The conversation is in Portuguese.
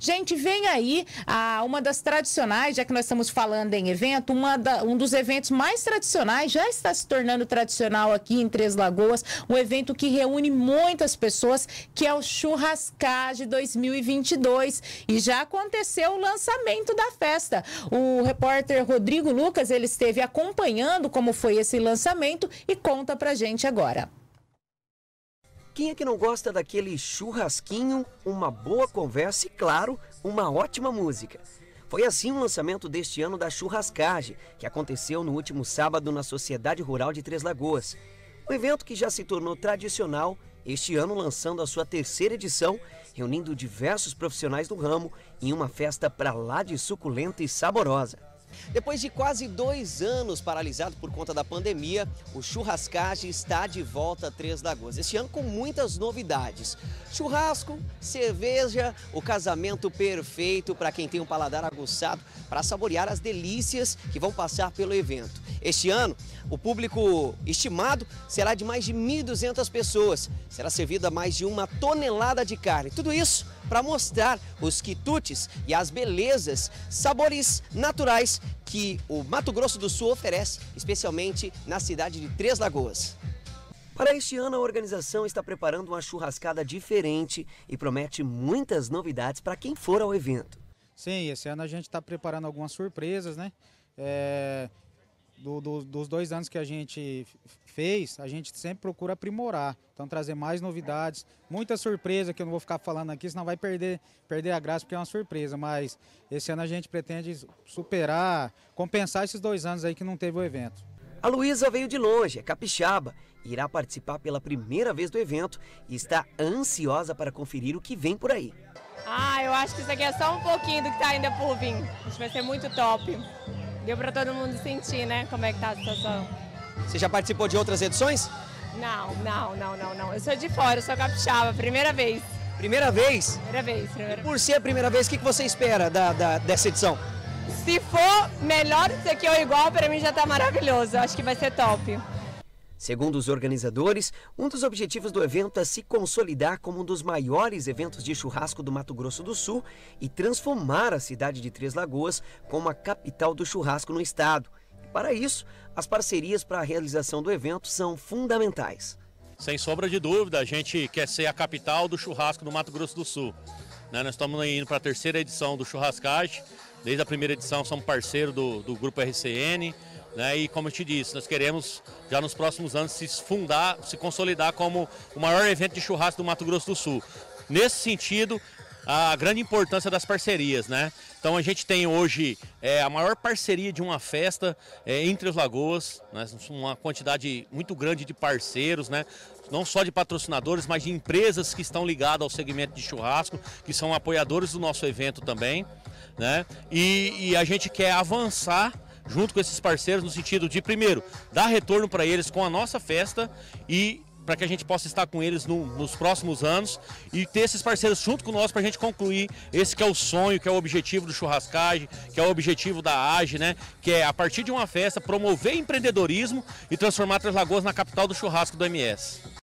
Gente, vem aí a, uma das tradicionais, já que nós estamos falando em evento, uma da, um dos eventos mais tradicionais, já está se tornando tradicional aqui em Três Lagoas, um evento que reúne muitas pessoas, que é o Churrascage 2022. E já aconteceu o lançamento da festa. O repórter Rodrigo Lucas, ele esteve acompanhando como foi esse lançamento e conta pra gente agora. Quem é que não gosta daquele churrasquinho, uma boa conversa e, claro, uma ótima música? Foi assim o lançamento deste ano da Churrascagem, que aconteceu no último sábado na Sociedade Rural de Três Lagoas. Um evento que já se tornou tradicional, este ano lançando a sua terceira edição, reunindo diversos profissionais do ramo em uma festa para lá de suculenta e saborosa. Depois de quase dois anos paralisado por conta da pandemia, o Churrascagem está de volta a Três Lagoas. Este ano com muitas novidades. Churrasco, cerveja, o casamento perfeito para quem tem um paladar aguçado para saborear as delícias que vão passar pelo evento. Este ano, o público estimado será de mais de 1.200 pessoas. Será servida mais de uma tonelada de carne. Tudo isso para mostrar os quitutes e as belezas, sabores naturais que o Mato Grosso do Sul oferece, especialmente na cidade de Três Lagoas. Para este ano, a organização está preparando uma churrascada diferente e promete muitas novidades para quem for ao evento. Sim, esse ano a gente está preparando algumas surpresas, né? É, do, do, dos dois anos que a gente fez, a gente sempre procura aprimorar. Então, trazer mais novidades, muita surpresa que eu não vou ficar falando aqui, senão vai perder, perder a graça, porque é uma surpresa. Mas esse ano a gente pretende superar, compensar esses dois anos aí que não teve o evento. A Luísa veio de longe, é capixaba, irá participar pela primeira vez do evento e está ansiosa para conferir o que vem por aí. Ah, eu acho que isso aqui é só um pouquinho do que está ainda por vir. Que vai ser muito top. Deu para todo mundo sentir, né, como é que tá a situação. Você já participou de outras edições? Não, não, não, não, não. Eu sou de fora, eu sou capixaba, primeira vez. Primeira vez? Primeira vez, primeira por ser a primeira vez, o que você espera da, da, dessa edição? Se for melhor do que ou igual, para mim já está maravilhoso. Acho que vai ser top. Segundo os organizadores, um dos objetivos do evento é se consolidar como um dos maiores eventos de churrasco do Mato Grosso do Sul e transformar a cidade de Três Lagoas como a capital do churrasco no estado. E para isso, as parcerias para a realização do evento são fundamentais. Sem sombra de dúvida, a gente quer ser a capital do churrasco do Mato Grosso do Sul. Né? Nós estamos indo para a terceira edição do Churrascagem. Desde a primeira edição somos parceiro do, do Grupo RCN. Né? E como eu te disse, nós queremos já nos próximos anos se fundar, se consolidar como o maior evento de churrasco do Mato Grosso do Sul. Nesse sentido, a grande importância das parcerias, né? Então a gente tem hoje é, a maior parceria de uma festa é, entre as lagoas, né? uma quantidade muito grande de parceiros, né? Não só de patrocinadores, mas de empresas que estão ligadas ao segmento de churrasco, que são apoiadores do nosso evento também, né? E, e a gente quer avançar junto com esses parceiros no sentido de, primeiro, dar retorno para eles com a nossa festa e para que a gente possa estar com eles no, nos próximos anos e ter esses parceiros junto com nós para a gente concluir esse que é o sonho, que é o objetivo do churrascagem, que é o objetivo da AGE, né? Que é, a partir de uma festa, promover empreendedorismo e transformar Três Lagoas na capital do churrasco do MS.